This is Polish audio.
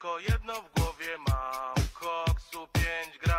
Tylko jedno w głowie mam, koksu 5 gram